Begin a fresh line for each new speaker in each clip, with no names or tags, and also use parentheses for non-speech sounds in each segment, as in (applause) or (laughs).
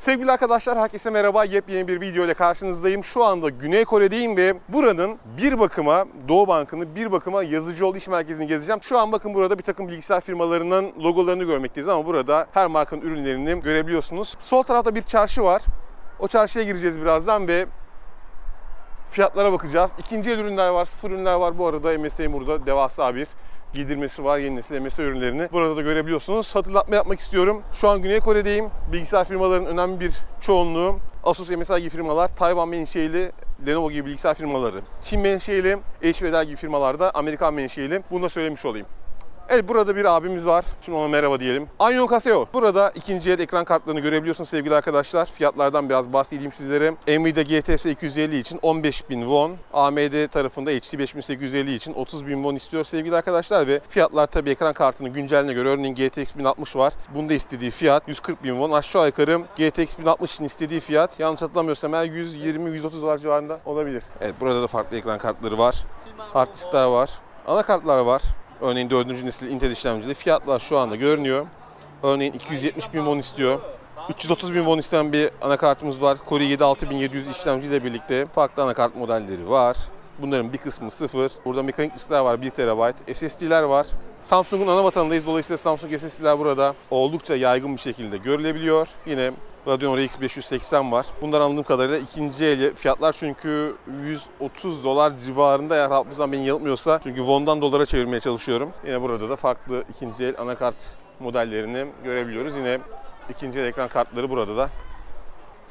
Sevgili arkadaşlar herkese merhaba. Yepyeni bir video ile karşınızdayım. Şu anda Güney Kore'deyim ve buranın bir bakıma Doğu Bankı'nın bir bakıma Yazıcıoğlu İş Merkezi'ni gezeceğim. Şu an bakın burada bir takım bilgisayar firmalarının logolarını görmekteyiz ama burada her markanın ürünlerini görebiliyorsunuz. Sol tarafta bir çarşı var. O çarşıya gireceğiz birazdan ve fiyatlara bakacağız. İkinci el ürünler var, sıfır ürünler var. Bu arada MSI burada devasa bir giydirmesi var yeni nesil MSI ürünlerini. Burada da görebiliyorsunuz. Hatırlatma yapmak istiyorum. Şu an Güney Kore'deyim. Bilgisayar firmalarının önemli bir çoğunluğu Asus MSI gibi firmalar, Tayvan menşeili Lenovo gibi bilgisayar firmaları, Çin menşeili HP gibi firmalarda Amerikan menşeili. Bunu da söylemiş olayım. Evet burada bir abimiz var. Şimdi ona merhaba diyelim. Anyon Kaseo. Burada ikinci el ekran kartlarını görebiliyorsunuz sevgili arkadaşlar. Fiyatlardan biraz bahsedeyim sizlere. Nvidia GTX 250 için 15.000 won. AMD tarafında HD 5850 için 30.000 won istiyor sevgili arkadaşlar. Ve fiyatlar tabii ekran kartının günceline göre. Örneğin GTX 1060 var. Bunda istediği fiyat 140.000 won. Aşağı yukarı GTX 1060 için istediği fiyat yanlış hatırlamıyorsam eğer 120-130 dolar civarında olabilir. Evet burada da farklı ekran kartları var. Hard diskler var. Anakartlar var. Örneğin 4. nesil Intel işlemcili fiyatlar şu anda görünüyor. Örneğin 270 bin won istiyor. 330 bin won isteyen bir anakartımız var. Core i7 6700 işlemciyle birlikte farklı anakart modelleri var. Bunların bir kısmı sıfır. Burada mekanik diskler var 1 TB. SSD'ler var. Samsung'un ana vatanındayız. Dolayısıyla Samsung SSD'ler burada oldukça yaygın bir şekilde görülebiliyor. Yine Radeon RX 580 var. Bunlar anladığım kadarıyla ikinci el fiyatlar çünkü 130 dolar civarında eğer hafızam beni yanıltmıyorsa. Çünkü won'dan dolara çevirmeye çalışıyorum. Yine burada da farklı ikinci el anakart modellerini görebiliyoruz. Yine ikinci el ekran kartları burada da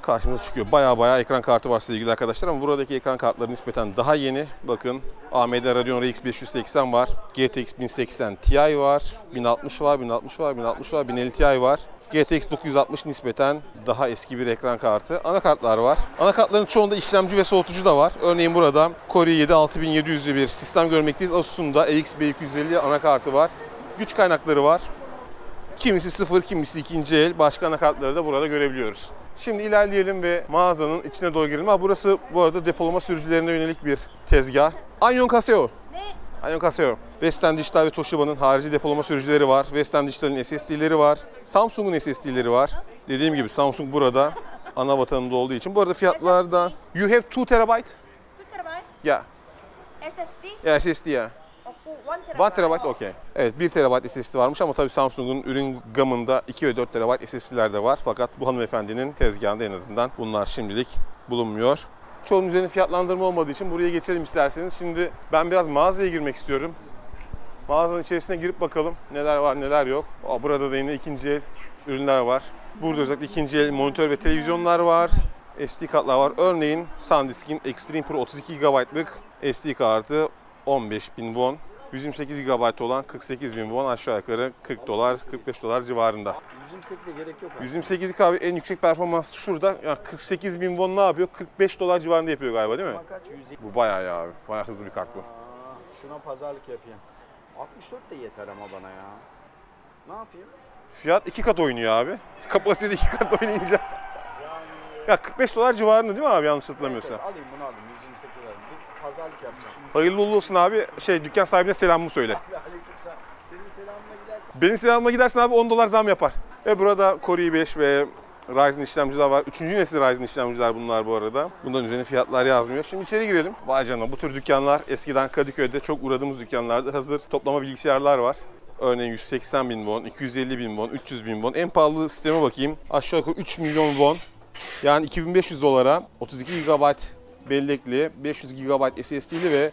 karşımıza çıkıyor. Baya baya ekran kartı var sevgili arkadaşlar ama buradaki ekran kartları nispeten daha yeni. Bakın AMD Radeon RX 580 var, GTX 1080 Ti var, 1060 var, 1060 var, 1060 var, 1050 Ti var. GTX 960 nispeten daha eski bir ekran kartı. Anakartlar var. Anakartların çoğunda işlemci ve soğutucu da var. Örneğin burada Core i7 6700'lü bir sistem görmekteyiz. Asus'un da EX B250 anakartı var. Güç kaynakları var. Kimisi sıfır, kimisi ikinci el. Başka anakartları da burada görebiliyoruz. Şimdi ilerleyelim ve mağazanın içine doğru girelim. Ha, burası bu arada depolama sürücülerine yönelik bir tezgah. Anyon Kaseo. Anyon Kaseo. Western Digital ve Toshiba'nın harici depolama sürücüleri var. Western Digital'in SSD'leri var. Samsung'un SSD'leri var. Dediğim gibi Samsung burada ana vatanında olduğu için. Bu arada fiyatlarda... You have 2 terabyte?
2 terabyte
Yeah.
SSD
Yeah, SSD yeah.
Oppo 1 terabyte.
1 terabyte okey. Evet 1 terabyte SSD varmış ama tabii Samsung'un ürün gamında 2 ve 4 terabyte SSD'ler de var. Fakat bu hanımefendinin tezgahında en azından bunlar şimdilik bulunmuyor. Çoğunun üzerine fiyatlandırma olmadığı için buraya geçelim isterseniz. Şimdi ben biraz mağazaya girmek istiyorum. Mağazanın içerisine girip bakalım neler var neler yok. Aa, burada da yine ikinci el ürünler var. Burada özellikle ikinci el monitör ve televizyonlar var. SD kartlar var. Örneğin SanDisk'in Extreme Pro 32 GB'lık SD kartı 15.000 won. 128 GB olan 48 bin won aşağı yukarı 40 dolar 45 dolar civarında.
128'e gerek yok.
128 abi en yüksek performans şurada. Ya 48 bin won ne yapıyor? 45 dolar civarında yapıyor galiba değil mi?
Ama kaç? 100.
Bu bayağı ya abi. Bayağı hızlı bir kart bu.
Aa, şuna pazarlık yapayım. 64 de yeter ama bana ya. Ne yapayım?
Fiyat iki kat oynuyor abi. (laughs) Kapasite iki kat oynayınca. Ya 45 dolar civarında değil mi abi yanlış hatırlamıyorsam?
Evet, alayım bunu alayım. 128 alayım. Pazarlık yapacağım.
Hayırlı uğurlu olsun abi. Şey dükkan sahibine selamımı söyle.
Aleykümselam. Senin selamına gidersin.
Benim selamıma gidersen abi 10 dolar zam yapar. Ve burada Core i5 ve Ryzen işlemciler var. Üçüncü nesil Ryzen işlemciler bunlar bu arada. Bunların üzerine fiyatlar yazmıyor. Şimdi içeri girelim. Vay canına bu tür dükkanlar eskiden Kadıköy'de çok uğradığımız dükkanlarda hazır toplama bilgisayarlar var. Örneğin 180 bin won, 250 bin won, 300 bin won. En pahalı sisteme bakayım. Aşağı yukarı 3 milyon won. Yani 2500 dolara 32 GB bellekli, 500 GB SSD'li ve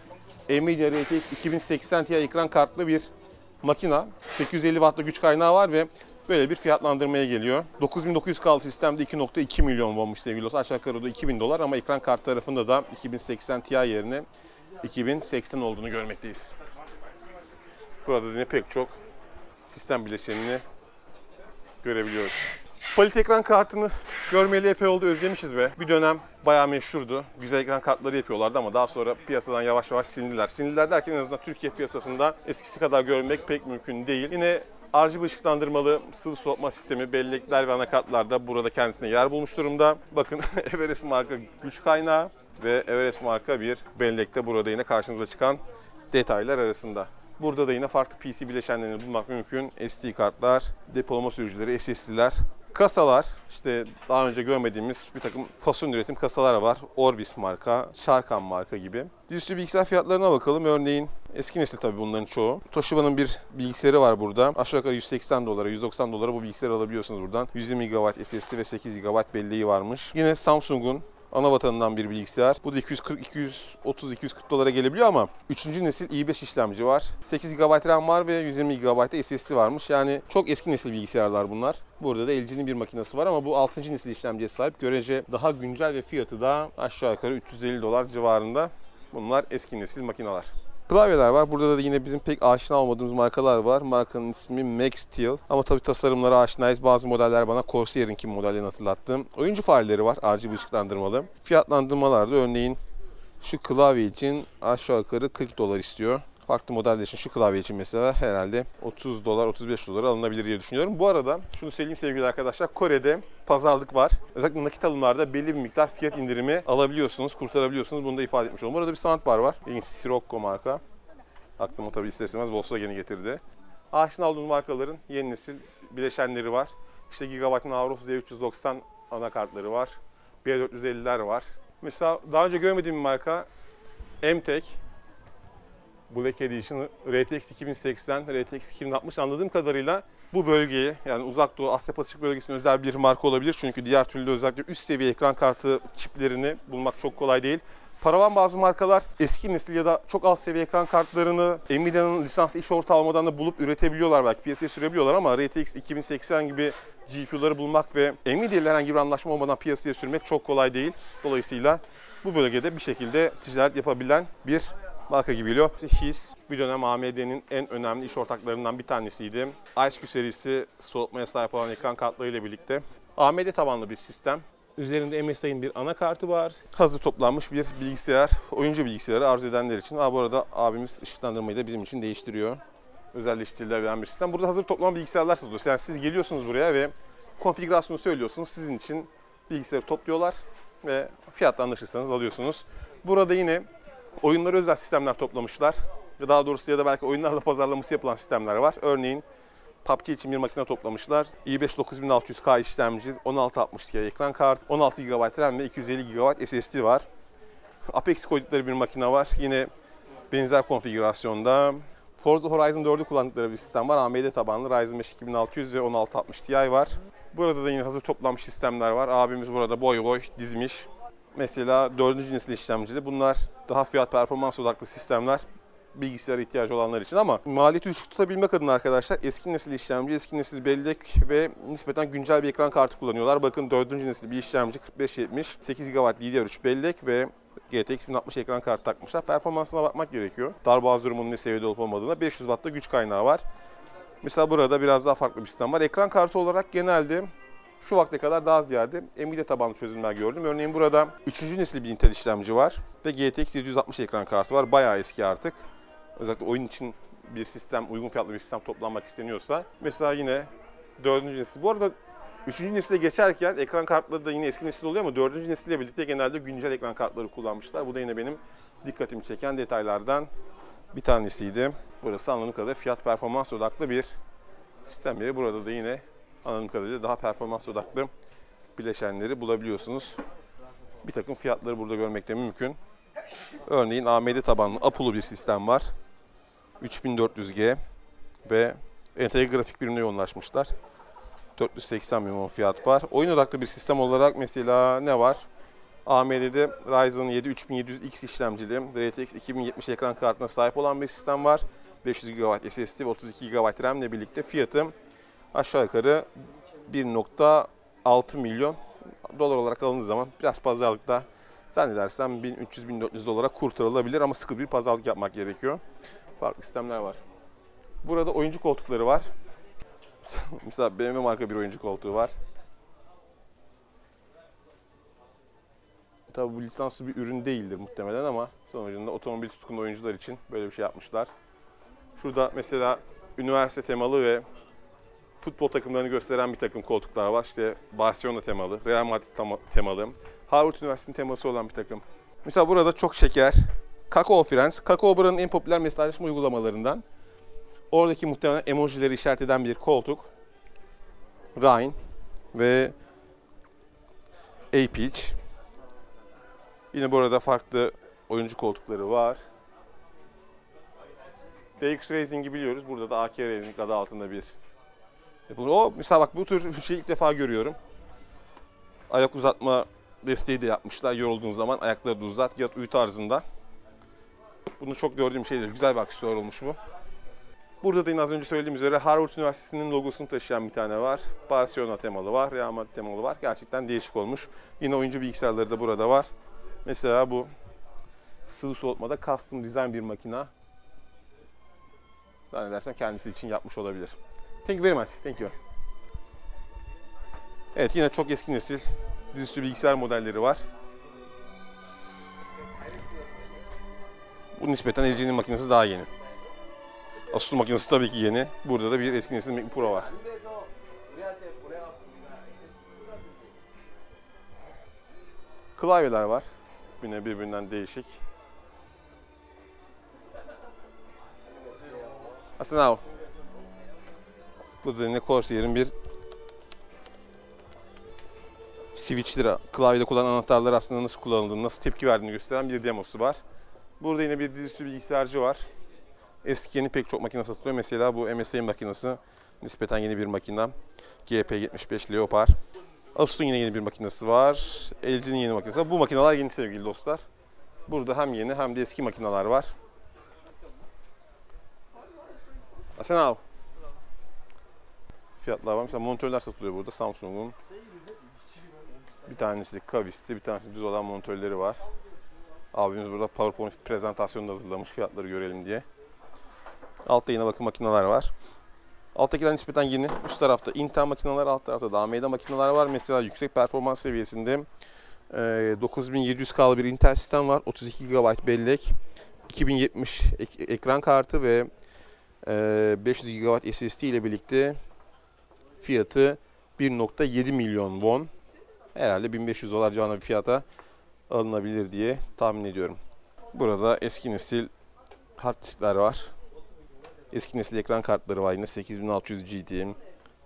Nvidia RTX 2080 Ti ekran kartlı bir makina. 850 Watt'lı güç kaynağı var ve böyle bir fiyatlandırmaya geliyor. 9900 kal sistemde 2.2 milyon wonmuş sevgili dostlar. Aşağı yukarı da 2000 dolar ama ekran kart tarafında da 2080 Ti yerine 2080 olduğunu görmekteyiz. Burada da yine pek çok sistem bileşenini görebiliyoruz. Palit ekran kartını görmeli epey oldu özlemişiz be. Bir dönem bayağı meşhurdu. Güzel ekran kartları yapıyorlardı ama daha sonra piyasadan yavaş yavaş silindiler. Silindiler derken en azından Türkiye piyasasında eskisi kadar görmek pek mümkün değil. Yine RGB ışıklandırmalı sıvı soğutma sistemi, bellekler ve anakartlar da burada kendisine yer bulmuş durumda. Bakın (laughs) Everest marka güç kaynağı ve Everest marka bir bellekte burada yine karşımıza çıkan detaylar arasında. Burada da yine farklı PC bileşenlerini bulmak mümkün. SD kartlar, depolama sürücüleri, SSD'ler Kasalar, işte daha önce görmediğimiz bir takım fason üretim kasalar var. Orbis marka, Sharkan marka gibi. Dizüstü bilgisayar fiyatlarına bakalım. Örneğin eski nesil tabii bunların çoğu. Toshiba'nın bir bilgisayarı var burada. Aşağı yukarı 180 dolara, 190 dolara bu bilgisayarı alabiliyorsunuz buradan. 120 GB SSD ve 8 GB belleği varmış. Yine Samsung'un ana vatanından bir bilgisayar. Bu da 240, 230, 240 dolara gelebiliyor ama 3. nesil i5 işlemci var. 8 GB RAM var ve 120 GB SSD varmış. Yani çok eski nesil bilgisayarlar bunlar. Burada da LG'nin bir makinesi var ama bu 6. nesil işlemciye sahip. Görece daha güncel ve fiyatı da aşağı yukarı 350 dolar civarında. Bunlar eski nesil makineler. Klavyeler var. Burada da yine bizim pek aşina olmadığımız markalar var. Markanın ismi Max Steel. Ama tabii tasarımlara aşinayız. Bazı modeller bana Corsair'inki modellerini hatırlattı. Oyuncu fareleri var. RGB ışıklandırmalı. Fiyatlandırmalarda örneğin şu klavye için aşağı yukarı 40 dolar istiyor. Farklı modeller için şu klavye için mesela herhalde 30 dolar 35 dolara alınabilir diye düşünüyorum. Bu arada şunu söyleyeyim sevgili arkadaşlar. Kore'de pazarlık var. Özellikle nakit alımlarda belli bir miktar fiyat indirimi alabiliyorsunuz, kurtarabiliyorsunuz. Bunu da ifade etmiş oldum. Burada bir soundbar var. İlginç Sirocco marka. Aklıma tabii ister istemez Volkswagen'i getirdi. Aşina olduğumuz markaların yeni nesil bileşenleri var. İşte Gigabyte'ın Aorus Z390 anakartları var. B450'ler var. Mesela daha önce görmediğim bir marka Emtek. Black Edition RTX 2080, RTX 2060 anladığım kadarıyla bu bölgeyi yani Uzak Doğu Asya Pasifik bölgesine özel bir marka olabilir. Çünkü diğer türlü özellikle üst seviye ekran kartı çiplerini bulmak çok kolay değil. Paravan bazı markalar eski nesil ya da çok alt seviye ekran kartlarını Nvidia'nın lisanslı iş ortağı almadan da bulup üretebiliyorlar belki piyasaya sürebiliyorlar ama RTX 2080 gibi GPU'ları bulmak ve Nvidia ile herhangi bir anlaşma olmadan piyasaya sürmek çok kolay değil. Dolayısıyla bu bölgede bir şekilde ticaret yapabilen bir marka gibi geliyor. His bir dönem AMD'nin en önemli iş ortaklarından bir tanesiydi. IceQ serisi soğutmaya sahip olan ekran kartlarıyla birlikte AMD tabanlı bir sistem. Üzerinde MSI'nin bir anakartı var. Hazır toplanmış bir bilgisayar, oyuncu bilgisayarı arzu edenler için. Aa, bu arada abimiz ışıklandırmayı da bizim için değiştiriyor. Özelleştirilebilen bir sistem. Burada hazır toplama bilgisayarlar satılıyor. Yani siz geliyorsunuz buraya ve konfigürasyonu söylüyorsunuz. Sizin için bilgisayarı topluyorlar ve fiyatla anlaşırsanız alıyorsunuz. Burada yine oyunlara özel sistemler toplamışlar. Ve daha doğrusu ya da belki oyunlarla pazarlaması yapılan sistemler var. Örneğin PUBG için bir makine toplamışlar. i5 9600K işlemci, 1660 Ti ekran kart, 16 GB RAM ve 250 GB SSD var. Apex koydukları bir makine var. Yine benzer konfigürasyonda. Forza Horizon 4'ü kullandıkları bir sistem var. AMD tabanlı Ryzen 5 2600 ve 1660 Ti var. Burada da yine hazır toplanmış sistemler var. Abimiz burada boy boy dizmiş. Mesela 4. nesil işlemcili. Bunlar daha fiyat performans odaklı sistemler bilgisayara ihtiyacı olanlar için ama maliyeti düşük tutabilmek adına arkadaşlar eski nesil işlemci, eski nesil bellek ve nispeten güncel bir ekran kartı kullanıyorlar. Bakın 4. nesil bir işlemci 4570, 8 GB DDR3 bellek ve GTX 1060 ekran kartı takmışlar. Performansına bakmak gerekiyor. Darboğaz durumunun ne seviyede olup olmadığına 500 Watt'ta güç kaynağı var. Mesela burada biraz daha farklı bir sistem var. Ekran kartı olarak genelde şu vakte kadar daha ziyade Nvidia tabanlı çözümler gördüm. Örneğin burada 3. nesil bir Intel işlemci var ve GTX 760 ekran kartı var. Bayağı eski artık. Özellikle oyun için bir sistem, uygun fiyatlı bir sistem toplanmak isteniyorsa. Mesela yine 4. nesil. Bu arada 3. nesile geçerken ekran kartları da yine eski nesil oluyor ama 4. nesille birlikte genelde güncel ekran kartları kullanmışlar. Bu da yine benim dikkatimi çeken detaylardan bir tanesiydi. Burası anladığım kadarıyla fiyat performans odaklı bir sistem yeri. Burada da yine anladığım kadarıyla daha performans odaklı bileşenleri bulabiliyorsunuz. Bir takım fiyatları burada görmek de mümkün. Örneğin AMD tabanlı Apollo bir sistem var. 3400G ve entegre grafik birimine yoğunlaşmışlar. 480 milyon fiyat var. Oyun odaklı bir sistem olarak mesela ne var? AMD'de Ryzen 7 3700X işlemcili RTX 2070 ekran kartına sahip olan bir sistem var. 500 GB SSD ve 32 GB RAM ile birlikte fiyatı aşağı yukarı 1.6 milyon dolar olarak alındığı zaman biraz pazarlıkta zannedersem 1300-1400 dolara kurtarılabilir ama sıkı bir pazarlık yapmak gerekiyor. Farklı sistemler var. Burada oyuncu koltukları var. (laughs) Mesela BMW marka bir oyuncu koltuğu var. Tabi bu lisanslı bir ürün değildir muhtemelen ama sonucunda otomobil tutkun oyuncular için böyle bir şey yapmışlar. Şurada mesela üniversite temalı ve futbol takımlarını gösteren bir takım koltuklar var. İşte Barcelona temalı, Real Madrid temalı, Harvard Üniversitesi'nin teması olan bir takım. Mesela burada çok şeker, Kakao Friends. Kakao buranın en popüler mesajlaşma uygulamalarından. Oradaki muhtemelen emojileri işaret eden bir koltuk. Rhine ve A-Peach. Yine burada farklı oyuncu koltukları var. DX Racing'i biliyoruz. Burada da AK Racing adı altında bir. O mesela bak bu tür bir şey ilk defa görüyorum. Ayak uzatma desteği de yapmışlar. Yorulduğun zaman ayakları da uzat, yat uyu tarzında. Bunu çok gördüğüm şeydir. Güzel bir aksesuar olmuş bu. Burada da yine az önce söylediğim üzere Harvard Üniversitesi'nin logosunu taşıyan bir tane var. Barcelona temalı var, Real Madrid temalı var. Gerçekten değişik olmuş. Yine oyuncu bilgisayarları da burada var. Mesela bu sıvı soğutmada custom design bir makina. Zannedersem kendisi için yapmış olabilir. Thank you very much. Thank you. Evet yine çok eski nesil dizüstü bilgisayar modelleri var. Bu nispeten LG'nin makinesi daha yeni. Asus makinesi tabii ki yeni. Burada da bir eski nesil Mac Pro var. Klavyeler var. Yine birbirinden değişik. Aslında Bu da yine Corsair'in bir switchleri, klavyede kullanılan anahtarlar aslında nasıl kullanıldığını, nasıl tepki verdiğini gösteren bir demosu var. Burada yine bir dizüstü bilgisayarcı var. Eski yeni pek çok makine satılıyor. Mesela bu MSI makinesi nispeten yeni bir makine. GP75 Leopard. Asus'un yine yeni bir makinesi var. LG'nin yeni makinesi var. Bu makineler yeni sevgili dostlar. Burada hem yeni hem de eski makineler var. Asenal. Fiyatlar var. Mesela monitörler satılıyor burada. Samsung'un. Bir tanesi kavisli, bir tanesi düz olan monitörleri var. Abimiz burada PowerPoint prezentasyonu hazırlamış fiyatları görelim diye. Altta yine bakın makineler var. Alttakiler nispeten yeni. Üst tarafta Intel makineler, alt tarafta da AMD makineler var. Mesela yüksek performans seviyesinde e, 9700K'lı bir Intel sistem var. 32 GB bellek, 2070 ek- ekran kartı ve e, 500 GB SSD ile birlikte fiyatı 1.7 milyon won. Herhalde 1500 dolar civarında bir fiyata alınabilir diye tahmin ediyorum. Burada eski nesil hard diskler var. Eski nesil ekran kartları var yine 8600 GT,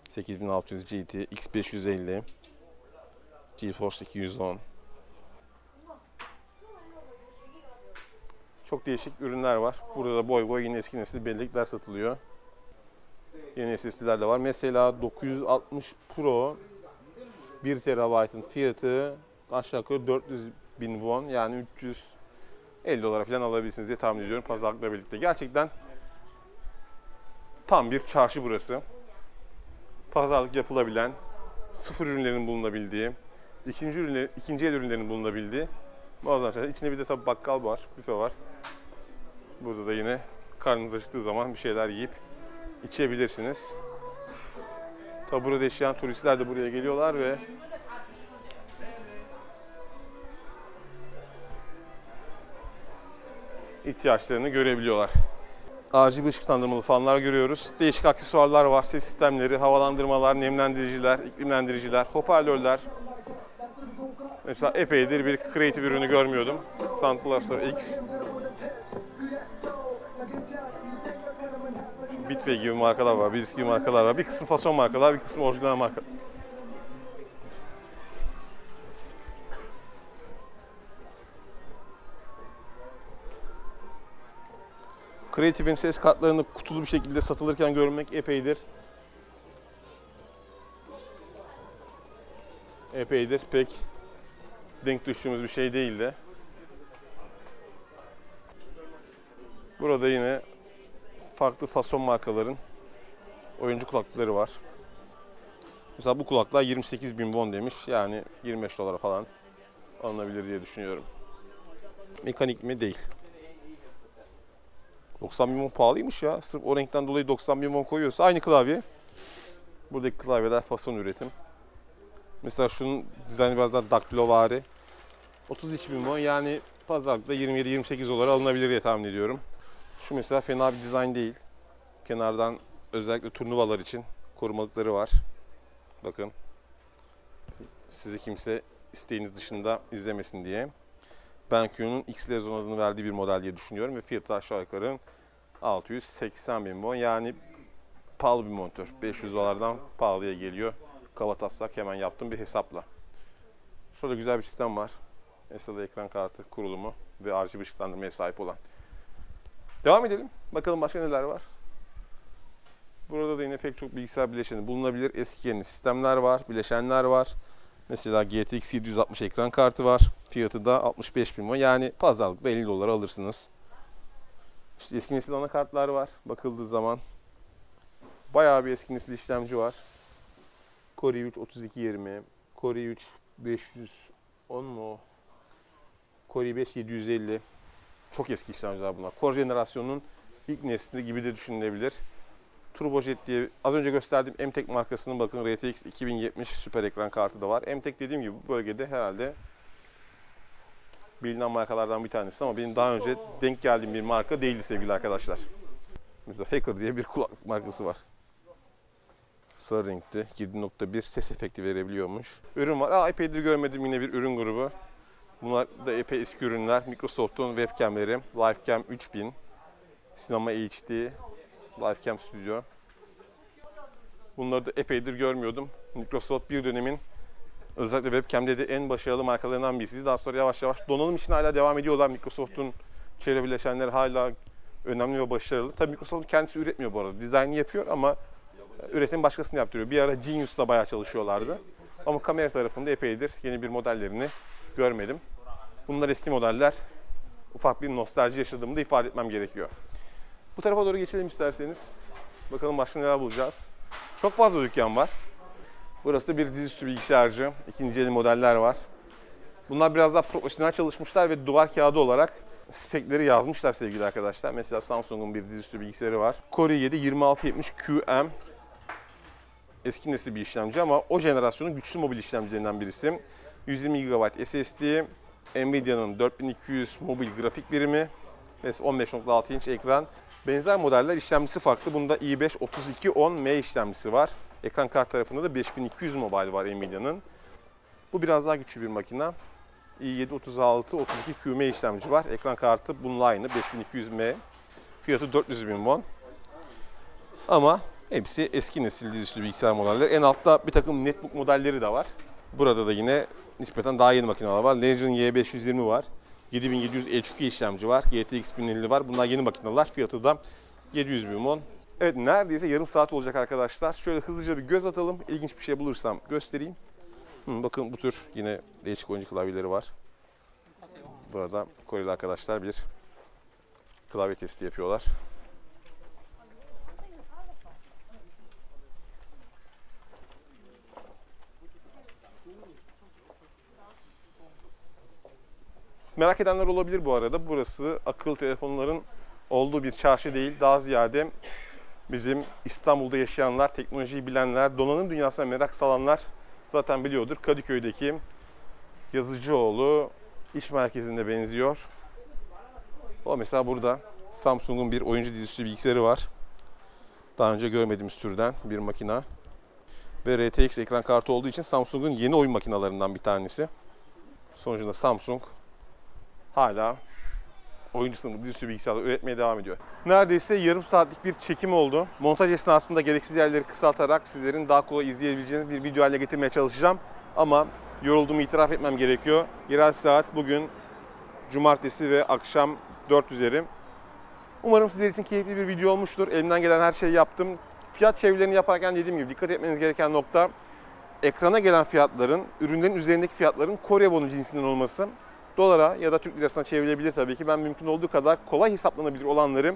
8600 GT, X550, GeForce 210. Çok değişik ürünler var. Burada da boy boy yine eski nesil bellekler satılıyor. Yeni SSD'ler de var. Mesela 960 Pro 1 TB'ın fiyatı aşağı yukarı 400 bin won yani 350 dolara falan alabilirsiniz diye tahmin ediyorum pazarlıkla birlikte. Gerçekten tam bir çarşı burası. Pazarlık yapılabilen, sıfır ürünlerin bulunabildiği, ikinci, ürünler, ikinci el ürünlerin bulunabildiği muazzam çarşı. İçinde bir de tabii bakkal var, büfe var. Burada da yine karnınız acıktığı zaman bir şeyler yiyip içebilirsiniz. Tabi yaşayan turistler de buraya geliyorlar ve ihtiyaçlarını görebiliyorlar. RGB ışıklandırmalı fanlar görüyoruz. Değişik aksesuarlar var. Ses sistemleri, havalandırmalar, nemlendiriciler, iklimlendiriciler, hoparlörler. Mesela epeydir bir kreatif ürünü görmüyordum. Sound X. Bitway gibi markalar var, Bilis gibi markalar var. Bir kısım fason markalar, bir kısım orijinal marka. Creative'in ses kartlarını kutulu bir şekilde satılırken görmek epeydir. Epeydir pek denk düştüğümüz bir şey değildi. Burada yine farklı fason markaların oyuncu kulaklıkları var. Mesela bu kulaklığa 28 bin won demiş. Yani 25 dolara falan alınabilir diye düşünüyorum. Mekanik mi? Değil. 90 bin won pahalıymış ya. Sırf o renkten dolayı 90 bin won koyuyorsa aynı klavye. Buradaki klavyeler fason üretim. Mesela şunun dizaynı biraz daha daktilovari. 32 bin won yani pazarlıkta 27-28 dolara alınabilir diye tahmin ediyorum. Şu mesela fena bir dizayn değil. Kenardan özellikle turnuvalar için korumalıkları var. Bakın. Sizi kimse isteğiniz dışında izlemesin diye. BenQ'nun X Lezon adını verdiği bir model diye düşünüyorum ve fiyatı aşağı yukarı 680 bin won yani pahalı bir monitör. 500 dolardan pahalıya geliyor Kaba taslak hemen yaptığım bir hesapla. Şurada güzel bir sistem var. SLA ekran kartı kurulumu ve RGB ışıklandırmaya sahip olan. Devam edelim. Bakalım başka neler var. Burada da yine pek çok bilgisayar bileşeni bulunabilir. Eski yeni sistemler var, bileşenler var. Mesela GTX 760 ekran kartı var. Fiyatı da 65 bin. Yani pazarlıkta 50 dolara alırsınız. İşte eski nesil anakartlar var. Bakıldığı zaman bayağı bir eski nesil işlemci var. Core i3 3220, Core i3 510 mu? Core i5 750. Çok eski işlemciler bunlar. Core jenerasyonunun ilk nesli gibi de düşünülebilir. Turbojet diye az önce gösterdiğim MTEK markasının bakın RTX 2070 süper ekran kartı da var. MTEK dediğim gibi bu bölgede herhalde bilinen markalardan bir tanesi ama benim daha önce denk geldiğim bir marka değildi sevgili arkadaşlar. Mesela Hacker diye bir kulaklık markası var. Sarı renkli 7.1 ses efekti verebiliyormuş. Ürün var. Aa, epeydir görmedim yine bir ürün grubu. Bunlar da epey eski ürünler. Microsoft'un webcamleri. Livecam 3000. Sinema HD. Livecam Studio. Bunları da epeydir görmüyordum. Microsoft bir dönemin özellikle webcam'de de en başarılı markalarından birisiydi. Daha sonra yavaş yavaş donanım için hala devam ediyorlar. Microsoft'un çevre bileşenleri hala önemli ve başarılı. Tabii Microsoft kendisi üretmiyor bu arada. Dizaynı yapıyor ama üretim başkasını yaptırıyor. Bir ara Genius'la bayağı çalışıyorlardı. Ama kamera tarafında epeydir yeni bir modellerini görmedim. Bunlar eski modeller. Ufak bir nostalji yaşadığımı da ifade etmem gerekiyor. Bu tarafa doğru geçelim isterseniz. Bakalım başka neler bulacağız. Çok fazla dükkan var. Burası bir dizüstü bilgisayarcı. İkinci el modeller var. Bunlar biraz daha profesyonel çalışmışlar ve duvar kağıdı olarak spekleri yazmışlar sevgili arkadaşlar. Mesela Samsung'un bir dizüstü bilgisayarı var. Core i7 2670 QM. Eski nesil bir işlemci ama o jenerasyonun güçlü mobil işlemcilerinden birisi. 120 GB SSD, Nvidia'nın 4200 mobil grafik birimi ve 15.6 inç ekran. Benzer modeller işlemcisi farklı. Bunda i5 3210M işlemcisi var. Ekran kart tarafında da 5200 mobile var Nvidia'nın. Bu biraz daha güçlü bir makine. i7 36 32 QM işlemci var. Ekran kartı bununla aynı 5200M. Fiyatı 400 bin won. Ama hepsi eski nesil dizüstü bilgisayar modelleri. En altta bir takım netbook modelleri de var. Burada da yine nispeten daha yeni makineler var. Legion Y520 var. 7700 HQ işlemci var. GTX 1050 var. Bunlar yeni makineler. Fiyatı da 700 bin won. Evet neredeyse yarım saat olacak arkadaşlar. Şöyle hızlıca bir göz atalım. İlginç bir şey bulursam göstereyim. Hı, bakın bu tür yine değişik oyuncu klavyeleri var. Burada Koreli arkadaşlar bir klavye testi yapıyorlar. Merak edenler olabilir bu arada. Burası akıllı telefonların olduğu bir çarşı değil. Daha ziyade bizim İstanbul'da yaşayanlar, teknolojiyi bilenler, donanım dünyasına merak salanlar zaten biliyordur. Kadıköy'deki Yazıcıoğlu iş merkezinde benziyor. O mesela burada Samsung'un bir oyuncu dizüstü bilgisayarı var. Daha önce görmediğimiz türden bir makina. Ve RTX ekran kartı olduğu için Samsung'un yeni oyun makinalarından bir tanesi. Sonucunda Samsung hala oyuncu sınıfı dizüstü bilgisayarlar üretmeye devam ediyor. Neredeyse yarım saatlik bir çekim oldu. Montaj esnasında gereksiz yerleri kısaltarak sizlerin daha kolay izleyebileceğiniz bir video haline getirmeye çalışacağım. Ama yorulduğumu itiraf etmem gerekiyor. Yerel saat bugün cumartesi ve akşam 4 üzeri. Umarım sizler için keyifli bir video olmuştur. Elimden gelen her şeyi yaptım. Fiyat çevirilerini yaparken dediğim gibi dikkat etmeniz gereken nokta ekrana gelen fiyatların, ürünlerin üzerindeki fiyatların Kore wonu cinsinden olması dolara ya da Türk lirasına çevrilebilir tabii ki. Ben mümkün olduğu kadar kolay hesaplanabilir olanları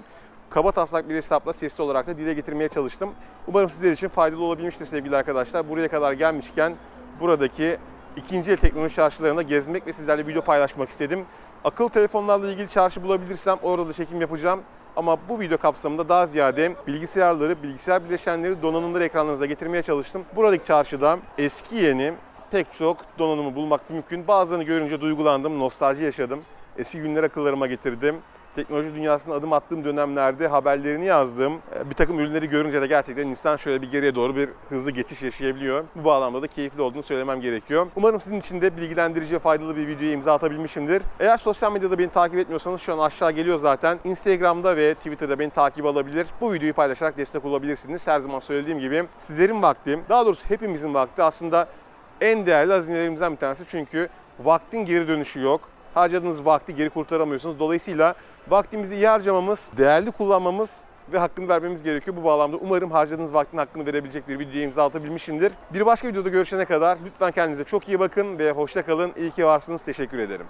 kaba taslak bir hesapla sesli olarak da dile getirmeye çalıştım. Umarım sizler için faydalı olabilmiştir sevgili arkadaşlar. Buraya kadar gelmişken buradaki ikinci el teknoloji çarşılarında gezmek ve sizlerle video paylaşmak istedim. Akıllı telefonlarla ilgili çarşı bulabilirsem orada da çekim yapacağım. Ama bu video kapsamında daha ziyade bilgisayarları, bilgisayar bileşenleri, donanımları ekranlarınıza getirmeye çalıştım. Buradaki çarşıda eski yeni pek çok donanımı bulmak mümkün. Bazılarını görünce duygulandım, nostalji yaşadım. Eski günler akıllarıma getirdim. teknoloji dünyasına adım attığım dönemlerde haberlerini yazdığım e, bir takım ürünleri görünce de gerçekten insan şöyle bir geriye doğru bir hızlı geçiş yaşayabiliyor. Bu bağlamda da keyifli olduğunu söylemem gerekiyor. Umarım sizin için de bilgilendirici faydalı bir videoya imza atabilmişimdir. Eğer sosyal medyada beni takip etmiyorsanız şu an aşağı geliyor zaten. Instagram'da ve Twitter'da beni takip alabilir. Bu videoyu paylaşarak destek olabilirsiniz. Her zaman söylediğim gibi sizlerin vakti, daha doğrusu hepimizin vakti aslında en değerli hazinelerimizden bir tanesi. Çünkü vaktin geri dönüşü yok. Harcadığınız vakti geri kurtaramıyorsunuz. Dolayısıyla vaktimizi iyi harcamamız, değerli kullanmamız ve hakkını vermemiz gerekiyor. Bu bağlamda umarım harcadığınız vaktin hakkını verebilecek bir videoya imza atabilmişimdir. Bir başka videoda görüşene kadar lütfen kendinize çok iyi bakın ve hoşça kalın. İyi ki varsınız. Teşekkür ederim.